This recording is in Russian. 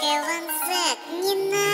Эван Зет, не надо.